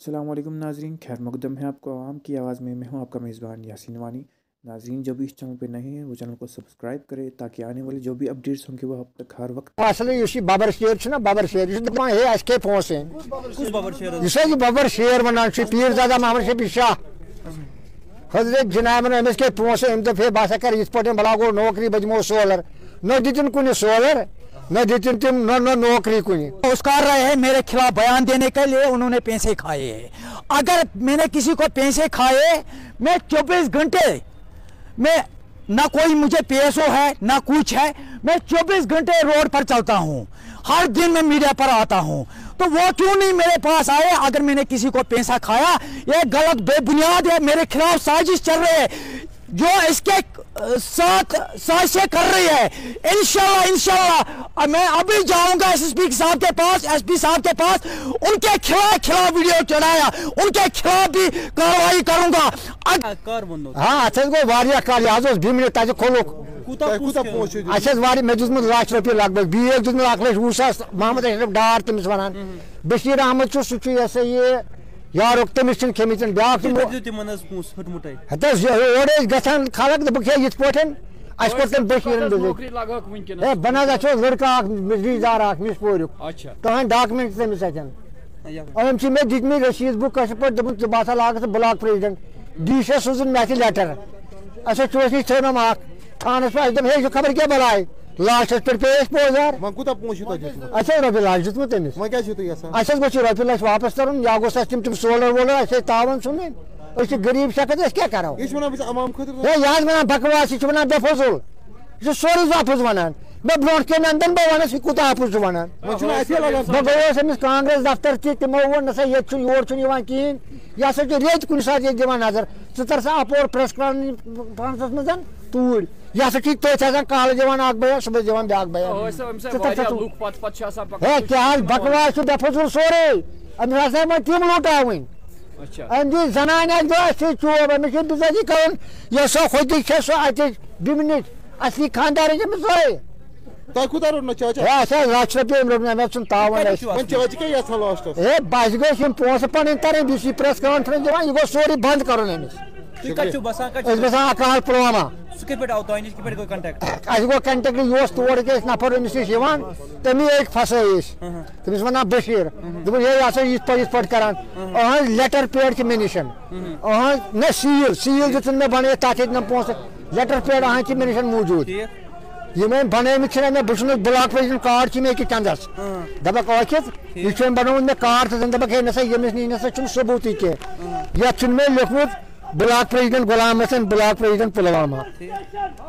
अल्लाम नाजरीन। खैर मकदम है आपको आवाम की आवाज़ में। मैं हूँ आपका मेज़बान यासिन वानी। नाजरीन जो भी इस चैनल पे नहीं है वो चैनल को सब्सक्राइब करें ताकि आने वाले जो भी अपडेट्स होंगे वो आप तक हर वक्त असल बबर शेर ना बबर शेर। हे के पोस यह बबर शेर वन पीर दादा मोहम्मद शफी शाह हज़रत जनाब के पोस अम दप हे बह कर इत पे बला गो नौकरी बजमो सोलर। न दिन कुन सोलर न दिन तुम न न नौकरी कुछ उस कर रहे हैं, मेरे खिलाफ बयान देने के लिए उन्होंने पैसे खाए हैं। अगर मैंने किसी को पैसे खाए, मैं चौबीस घंटे, में ना कोई मुझे पैसो है, ना कुछ है, मैं 24 घंटे रोड पर चलता हूँ। हर दिन मैं मीडिया पर आता हूँ। तो वो क्यों नहीं मेरे पास आए? अगर मैंने किसी को पैसा खाया, ये गलत बेबुनियाद है, मेरे खिलाफ साजिश चल रहे है। जो इसके साथ साजिशें कर रही है। इनशाला इनशाला मैं अभी जाऊँगा एसएसपी साहब के पास एसपी साहब के पास। उनके खिलाफ खिलाफ वीडियो चढ़ाया। उनके खिलाफ भी कार्रवाई करूँगा। हाँ? अच्छा गो वारिया काल आज बी मिनट खोलो। मे दुत लच रोपये लग भग बीस दुत अख लच वह सास मोहम्मद अशरफ डार तमिस वन बशीर अहमद सह ये यार तमिस खेमित ब्या गसान खलक बह खे ये अस कोर बशीर बन लड़का रिश्तेदार मिस पोर कहें डॉक्यूमेंट तमिस अम मे दितम रशीद बुक कस पे दोप बह लाग ब्लॉक प्रेसिडेंट डी सी सोजन मे लेटर अस नश थोनम थानस पे खबर क्या बलाय लास्टस पे पे पोजार अच्छा रोपये लाच दुत तमिस अस रोपये लच वापस तर या गोस तम तम सोलर वोलर अस तावन सुन। गरीब शख्स क्या करो यह वन बकवास यह वन बेफजूल। यह सोरे वापस वन मे ब्रो कन अंदन बह वनस यह कूत आपस वन बह गोस अमिस कांग्रेस दफ्तर तमो वो नसा ये योर कहें यह हसा रेत कुन सात दिवान नज़र च तर सा अपोर प्रेस कॉन्फ्रेंस मज तूर यह हसा तथा कल दिवान बयान सुबह दिवान ब्या बयान क्या बकवास बेफजूल सोरे अमिस हसा मे तम लुटावन अमि जनान चोब अमिस बिजाती कर? यह सो खुद सो अत बिमनिट असली खानदार सोरे लक्ष रुपये मे तावन बस गई पोस पन तरन प्रेस कॉन्फ्रेंस दिवान यह गो सोरे गो कंटेक्ट यह के नफर अमिस नश तमी एक फस तमिस वन बशीर दोप ये हसा इत पेड मे निश अहन न सील सील दित मे बन तथ न पोस लेटर पेड अहन मे निश मौजूद यम बनमित मे बह ब्लॉक प्रेसिडेंट कार्ड मे चंदस दपक अखित यह बनोन मे कार्ड दपक हे नसा यमिस नसा सबूत कह ये मे लिखमुत block president Ghulam Hasan block president Pulwama.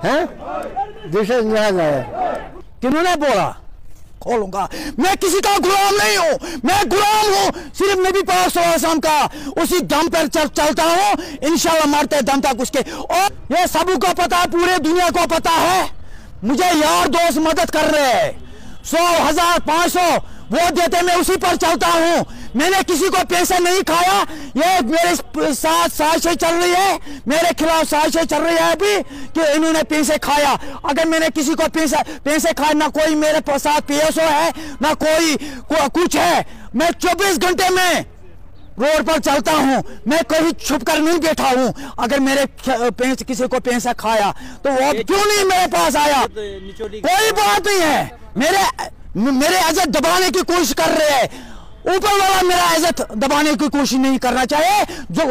है? किन्होंने बोला? खोलूँगा। मैं किसी का गुलाम नहीं हूँ। मैं गुलाम हूँ। सिर्फ़ नबी पाक आसम का उसी दम पर चल, चलता हूँ। इंशाल्लाह मरते दम तक उसके। और ये सबू को पता पूरे दुनिया को पता है। मुझे यार दोस्त मदद कर रहे हैं। सौ हज़ार पाँच सौ वो देते मैं उसी पर चलता हूँ। मैंने किसी को पैसे नहीं खाया। ये मेरे साथ साजिशें चल रही है। मेरे खिलाफ साजिशें चल रही है अभी कि इन्होंने पैसे खाया। अगर मैंने किसी को पैसे पैसे खाया ना कोई मेरे साथ पीएसओ है ना कोई को, कुछ है। मैं 24 घंटे में रोड पर चलता हूँ। मैं कहीं छुप कर नहीं बैठा हूँ। अगर मेरे पैसे किसी को पैसा खाया तो वो क्यों नहीं मेरे पास आया? कोई बात नहीं है। मेरे मेरे इज़्ज़त दबाने की कोशिश कर रहे हैं। ऊपर वाला मेरा इज़्ज़त दबाने की कोशिश नहीं करना चाहिए। जो